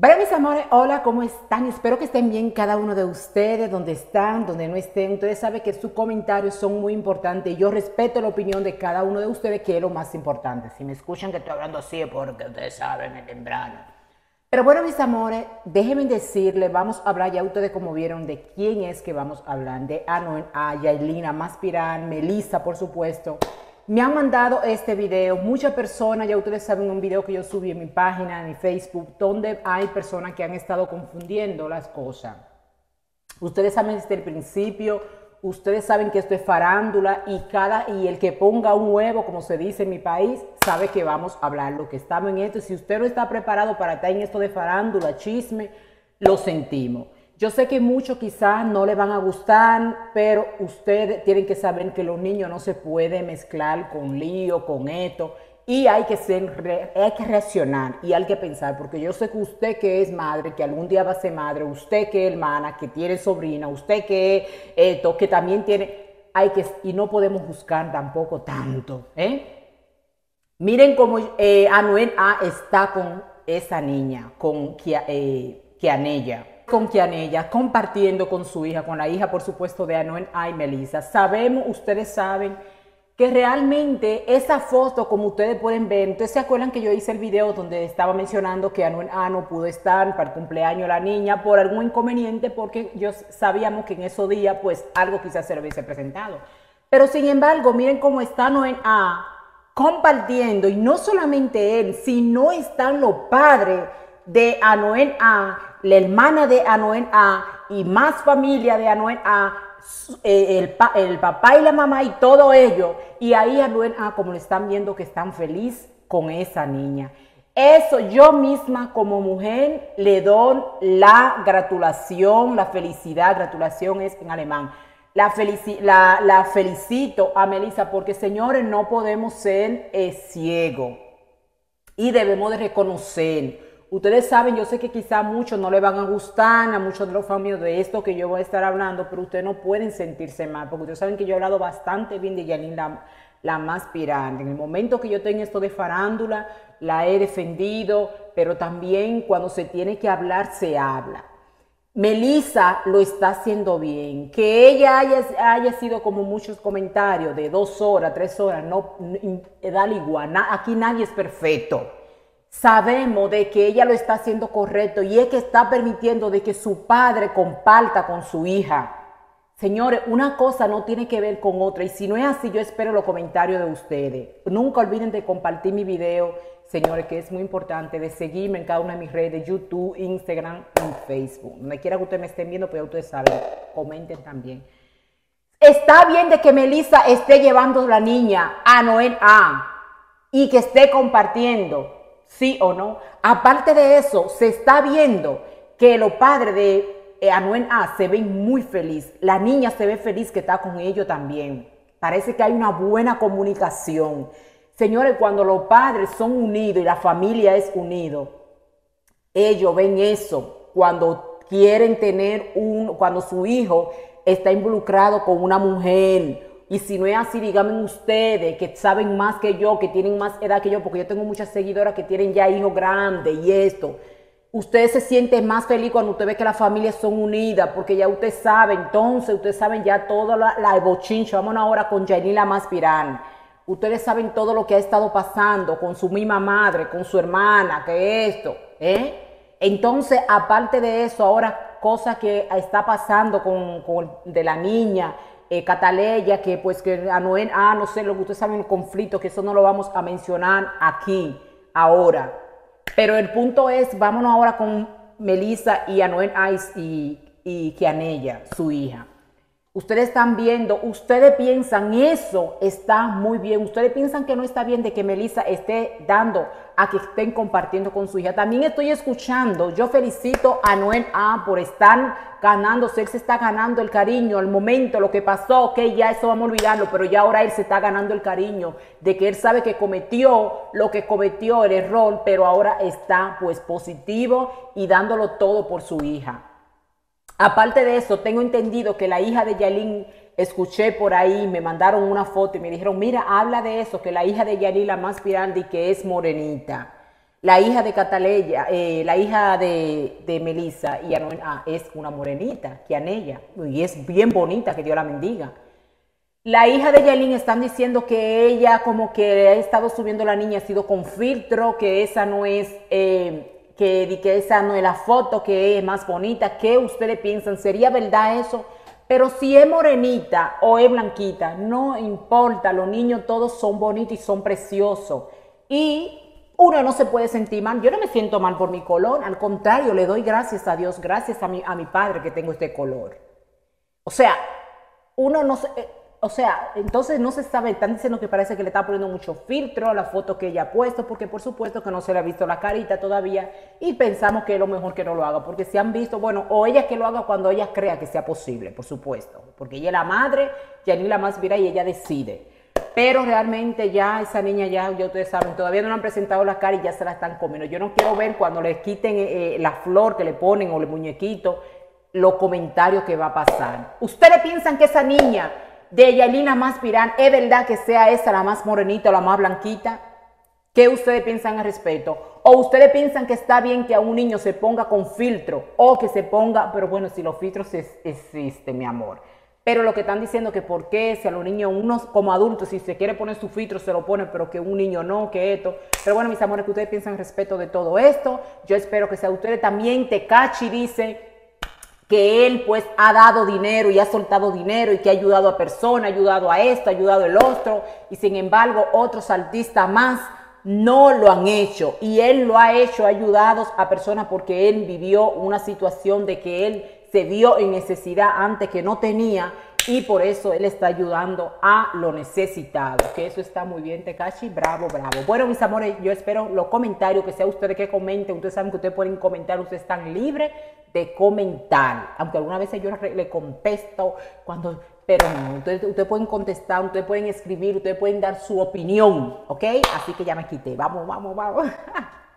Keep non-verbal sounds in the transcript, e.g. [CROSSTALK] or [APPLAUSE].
Bueno, mis amores, hola, ¿cómo están? Espero que estén bien cada uno de ustedes, donde están, donde no estén. Ustedes saben que sus comentarios son muy importantes. Yo respeto la opinión de cada uno de ustedes, que es lo más importante. Si me escuchan que estoy hablando así, es porque ustedes saben, es temprano. Pero bueno, mis amores, déjenme decirles, vamos a hablar ya ustedes como vieron de quién es que vamos a hablar. De Anuel, a Yailina, Maspirán, Melissa, por supuesto. Me han mandado este video, muchas personas, ya ustedes saben un video que yo subí en mi página, en mi Facebook, donde hay personas que han estado confundiendo las cosas. Ustedes saben desde el principio, ustedes saben que esto es farándula y cada y el que ponga un huevo, como se dice en mi país, sabe que vamos a hablar lo que estamos en esto. Si usted no está preparado para estar en esto de farándula, chisme, lo sentimos. Yo sé que muchos quizás no le van a gustar, pero ustedes tienen que saber que los niños no se pueden mezclar con lío, con esto, y hay que, ser, hay que reaccionar y hay que pensar, porque yo sé que usted que es madre, que algún día va a ser madre, usted que es hermana, que tiene sobrina, usted que es esto, que también tiene, hay que, y no podemos buscar tampoco tanto, ¿eh? Miren cómo eh, Anuel A está con esa niña, con eh, Kianella con Kianella, compartiendo con su hija, con la hija, por supuesto, de Anuel A y Melissa. Sabemos, ustedes saben, que realmente esa foto, como ustedes pueden ver, ustedes se acuerdan que yo hice el video donde estaba mencionando que Anuel A no pudo estar para el cumpleaños de la niña por algún inconveniente, porque yo sabíamos que en esos días, pues, algo quizás se lo hubiese presentado. Pero sin embargo, miren cómo está Anuel A compartiendo, y no solamente él, sino están los padres de Anuel A la hermana de Anuel A y más familia de Anuel A, eh, el, el, papá y la mamá y todo ello. Y ahí Anuel A, como le están viendo, que están felices con esa niña. Eso yo misma como mujer le doy la gratulación, la felicidad, gratulación es en alemán. La, la, la felicito a Melissa porque señores no podemos ser eh, ciegos y debemos de reconocer Ustedes saben, yo sé que quizá a muchos no le van a gustar, a muchos de los familiares de esto que yo voy a estar hablando, pero ustedes no pueden sentirse mal, porque ustedes saben que yo he hablado bastante bien de Yanin, la, la más pirante. En el momento que yo tengo esto de farándula, la he defendido, pero también cuando se tiene que hablar, se habla. Melissa lo está haciendo bien. Que ella haya, haya, sido como muchos comentarios de dos horas, tres horas, no, da igual. aquí nadie es perfecto sabemos de que ella lo está haciendo correcto y es que está permitiendo de que su padre comparta con su hija. Señores, una cosa no tiene que ver con otra y si no es así, yo espero los comentarios de ustedes. Nunca olviden de compartir mi video, señores, que es muy importante, de seguirme en cada una de mis redes, YouTube, Instagram y Facebook. Donde quiera que ustedes me estén viendo, pues ya ustedes saben, comenten también. Está bien de que Melissa esté llevando a la niña a Noel A y que esté compartiendo sí o no. Aparte de eso, se está viendo que los padres de eh, Anuel A se ven muy feliz. La niña se ve feliz que está con ellos también. Parece que hay una buena comunicación. Señores, cuando los padres son unidos y la familia es unido, ellos ven eso cuando quieren tener un, cuando su hijo está involucrado con una mujer y si no es así, díganme ustedes que saben más que yo, que tienen más edad que yo, porque yo tengo muchas seguidoras que tienen ya hijos grandes y esto. Ustedes se sienten más feliz cuando usted ve que las familias son unidas, porque ya usted sabe, entonces ustedes saben ya toda la, la bochincha. Vamos ahora con Janila Maspirán. Ustedes saben todo lo que ha estado pasando con su misma madre, con su hermana, que esto, ¿eh? Entonces, aparte de eso, ahora cosa que está pasando con, con de la niña, eh, Cataleya, que pues que a ah, no sé, lo que ustedes saben, el conflicto, que eso no lo vamos a mencionar aquí, ahora. Pero el punto es, vámonos ahora con Melissa y Anuel Ice y, y Kianella, su hija. Ustedes están viendo, ustedes piensan eso está muy bien. Ustedes piensan que no está bien de que Melissa esté dando a que estén compartiendo con su hija. También estoy escuchando, yo felicito a Noel A por estar ganándose, él se está ganando el cariño, el momento, lo que pasó, que ya eso vamos a olvidarlo, pero ya ahora él se está ganando el cariño de que él sabe que cometió lo que cometió, el error, pero ahora está pues positivo y dándolo todo por su hija. Aparte de eso, tengo entendido que la hija de Yalín, escuché por ahí, me mandaron una foto y me dijeron, mira, habla de eso, que la hija de Yalín, la más viral, y que es morenita. La hija de Cataleya, eh, la hija de, Melissa y ah, es una morenita, Kianella, y es bien bonita, que Dios la bendiga. La hija de Yailin están diciendo que ella como que ha estado subiendo la niña, ha sido con filtro, que esa no es, eh, que, que esa no es la foto, que es más bonita. ¿Qué ustedes piensan? ¿Sería verdad eso? Pero si es morenita o es blanquita, no importa, los niños todos son bonitos y son preciosos. Y uno no se puede sentir mal. Yo no me siento mal por mi color, al contrario, le doy gracias a Dios, gracias a mi, a mi padre que tengo este color. O sea, uno no se, o sea, entonces no se sabe, están diciendo que parece que le está poniendo mucho filtro a la foto que ella ha puesto, porque por supuesto que no se le ha visto la carita todavía y pensamos que es lo mejor que no lo haga, porque se han visto, bueno, o ella que lo haga cuando ella crea que sea posible, por supuesto, porque ella es la madre, ni la más vira y ella decide. Pero realmente ya esa niña ya, ya ustedes saben, todavía no le han presentado la cara y ya se la están comiendo. Yo no quiero ver cuando le quiten eh, eh, la flor que le ponen o el muñequito, los comentarios que va a pasar. ¿Ustedes piensan que esa niña de Yalina más Pirán, ¿es verdad que sea esa la más morenita o la más blanquita? ¿Qué ustedes piensan al respecto? ¿O ustedes piensan que está bien que a un niño se ponga con filtro o que se ponga, pero bueno, si los filtros existen, mi amor. Pero lo que están diciendo que por qué, si a los niños, unos como adultos, si se quiere poner su filtro, se lo pone, pero que un niño no, que esto. Pero bueno, mis amores, que ustedes piensan respecto de todo esto. Yo espero que sea ustedes también. Tecachi dice que él pues ha dado dinero y ha soltado dinero y que ha ayudado a personas, ha ayudado a esto, ha ayudado el otro. Y sin embargo, otros artistas más no lo han hecho. Y él lo ha hecho, ha ayudado a personas porque él vivió una situación de que él se vio en necesidad antes que no tenía y por eso él está ayudando a lo necesitado. Que eso está muy bien, Tekashi. Bravo, bravo. Bueno, mis amores, yo espero los comentarios, que sea ustedes que comenten. Ustedes saben que ustedes pueden comentar, ustedes están libres de comentar. Aunque algunas veces yo le contesto cuando... Pero no, ustedes, ustedes pueden contestar, ustedes pueden escribir, ustedes pueden dar su opinión, ¿ok? Así que ya me quité. Vamos, vamos, vamos. [LAUGHS]